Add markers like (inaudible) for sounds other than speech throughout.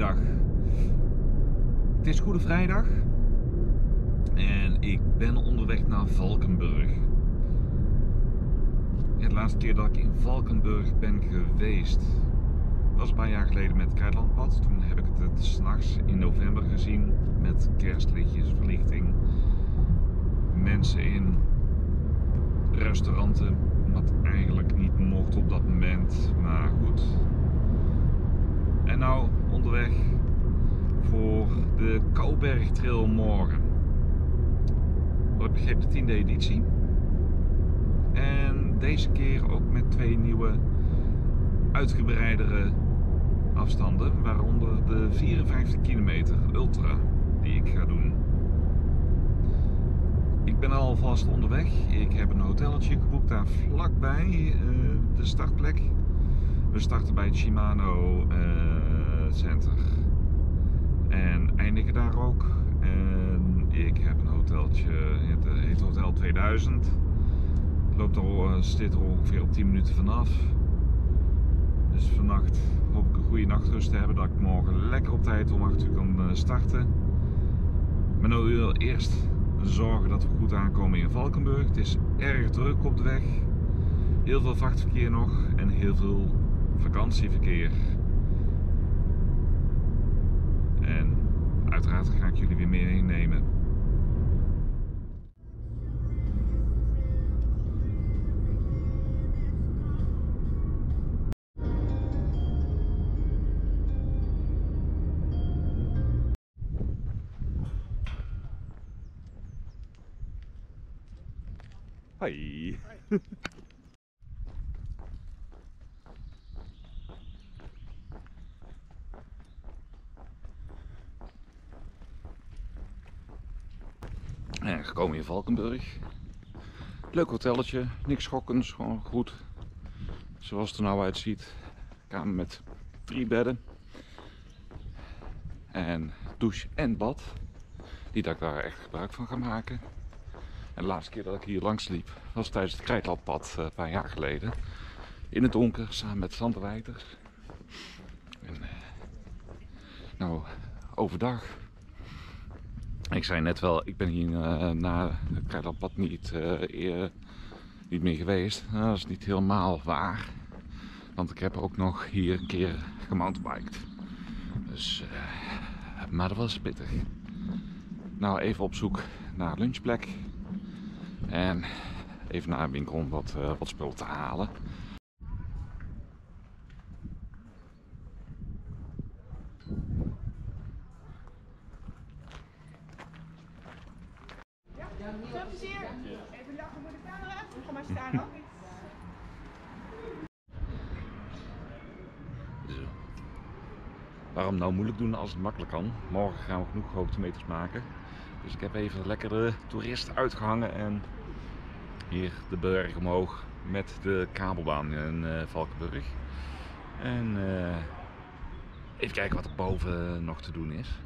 Het is Goede Vrijdag en ik ben onderweg naar Valkenburg. De laatste keer dat ik in Valkenburg ben geweest was een paar jaar geleden met het Kruidlandpad. Toen heb ik het s'nachts in november gezien met kerstlichtjes, verlichting, mensen in restauranten, wat eigenlijk niet mocht op dat moment, maar goed. En nou onderweg voor de Kouberg Trail morgen. Wat ik begreep de tiende editie. En deze keer ook met twee nieuwe uitgebreidere afstanden, waaronder de 54 kilometer ultra die ik ga doen. Ik ben alvast onderweg. Ik heb een hotelletje geboekt daar vlakbij uh, de startplek. We starten bij het Shimano uh, Center en eindigen daar ook. Ik heb een hoteltje, het heet Hotel 2000. Loopt er, zit er ongeveer op 10 minuten vanaf. Dus vannacht hoop ik een goede nachtrust te hebben, dat ik morgen lekker op tijd om 8 uur kan starten. Maar nu wil eerst zorgen dat we goed aankomen in Valkenburg. Het is erg druk op de weg. Heel veel vrachtverkeer nog en heel veel vakantieverkeer. En uiteraard ga ik jullie weer mee nemen. Hoi. En gekomen in Valkenburg. Leuk hotelletje, niks schokkends, gewoon goed. Zoals het er nou uitziet. Kamer met drie bedden. En douche en bad. Die dat ik daar echt gebruik van ga maken. En de laatste keer dat ik hier langs liep was tijdens het Krijtlandpad uh, een paar jaar geleden. In het donker samen met Sanderwijters. En, uh, nou, overdag. Ik zei net wel, ik ben hier uh, na het Krijtlandpad niet, eer, niet meer geweest. Nou, dat is niet helemaal waar. Want ik heb ook nog hier een keer gemountainbiked. Dus, maar dat was pittig. Nou, even op zoek naar lunchplek. En even naar een winkel om wat, wat spul te halen. Ja, veel plezier. Even lachen voor de camera. Kom maar Waarom nou moeilijk doen als het makkelijk kan? Morgen gaan we genoeg hoogtemeters maken. Dus ik heb even lekker de toerist uitgehangen en hier de berg omhoog met de kabelbaan in uh, Valkenburg. En uh, even kijken wat er boven nog te doen is.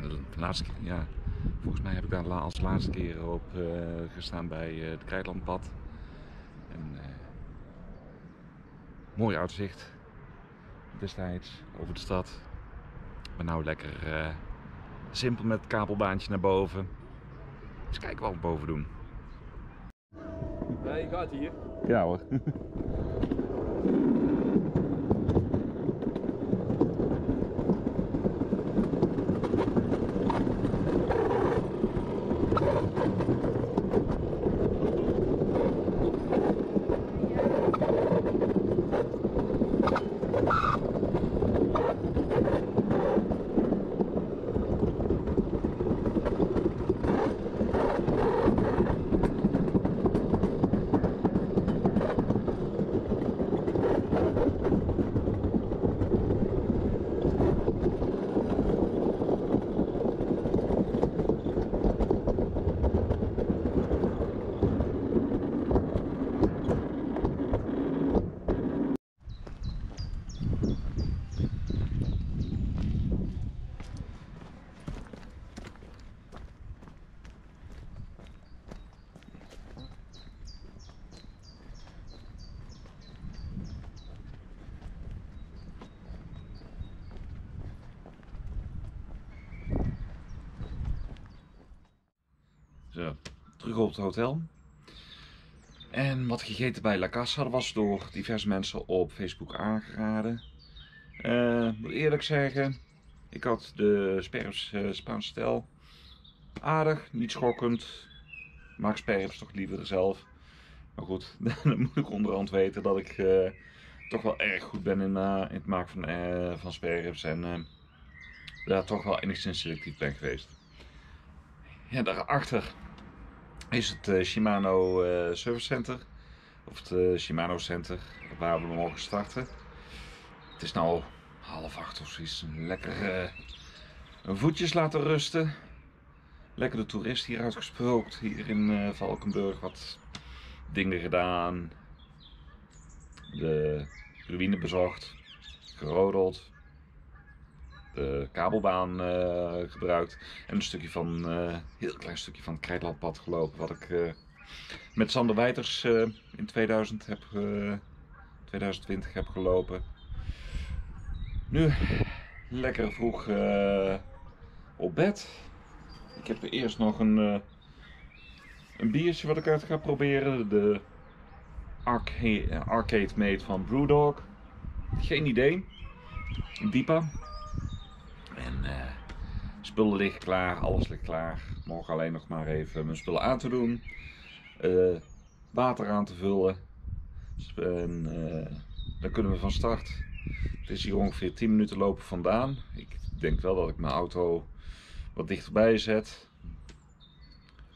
De laatste, ja, volgens mij heb ik daar als laatste keer op uh, gestaan bij het Krijtlandpad. En, mooi uitzicht destijds over de stad. Maar nou lekker simpel met het kabelbaantje naar boven. Eens kijken wat we boven doen. Nee, je gaat hier. Ja hoor. (laughs) terug op het hotel. En wat gegeten bij La Casa was door diverse mensen op Facebook aangeraden. Eh, moet eerlijk zeggen, ik had de sperps uh, Spaanse stijl aardig, niet schokkend. Maak sperps toch liever zelf. Maar goed, (laughs) dan moet ik onderhand weten dat ik uh, toch wel erg goed ben in, in het maken van, van sperps. En daar toch wel enigszins selectief ben geweest. Ja, daarachter is het uh, Shimano uh, Service Center. Of het uh, Shimano Center, waar we mogen starten. Het is nu half acht of zoiets. Lekker voetjes laten rusten. Lekker de toerist hier uitgesproken. Hier in Valkenburg wat dingen gedaan. De ruïne bezocht. Gerodeld de kabelbaan uh, gebruikt. En een stukje van, uh, heel klein stukje van het Krijtlandpad gelopen. Wat ik uh, met Sander Wijters in 2000 heb, 2020 heb gelopen. Nu lekker vroeg op bed. Ik heb eerst nog een, een biertje wat ik uit ga proberen. De arcade, arcade Made van Brewdog. Geen idee. Diepa. En spullen liggen klaar, alles ligt klaar. Morgen alleen nog maar even mijn spullen aan te doen. Uh, water aan te vullen. En uh, dan kunnen we van start. Het is hier ongeveer 10 minuten lopen vandaan. Ik denk wel dat ik mijn auto wat dichterbij zet.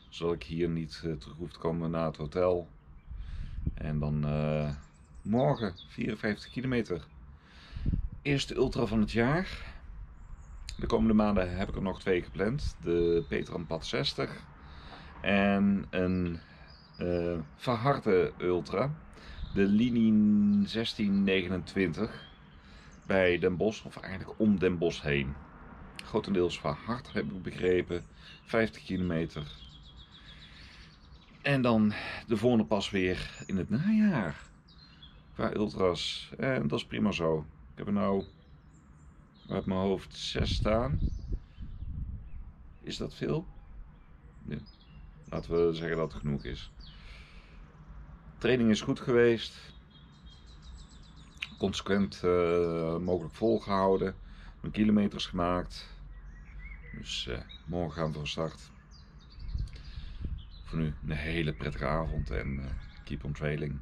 Zodat ik hier niet terug hoef te komen naar het hotel. En dan morgen 54 kilometer. Eerste ultra van het jaar. De komende maanden heb ik er nog twee gepland. De Petran Pad 60 en een uh, verharde Ultra. De Linie 1629 bij Den Bosch, of eigenlijk om Den Bosch heen. Grotendeels verhard heb ik begrepen. 50 kilometer. En dan de volgende pas weer in het najaar. Qua ultras. En dat is prima zo. Ik heb er nou uit mijn hoofd 6 staan. Is dat veel? Ja. Laten we zeggen dat het genoeg is. Training is goed geweest. Consequent uh, mogelijk volgehouden. Mijn kilometers gemaakt. Dus uh, morgen gaan we van start. Voor nu een hele prettige avond en uh, keep on trailing.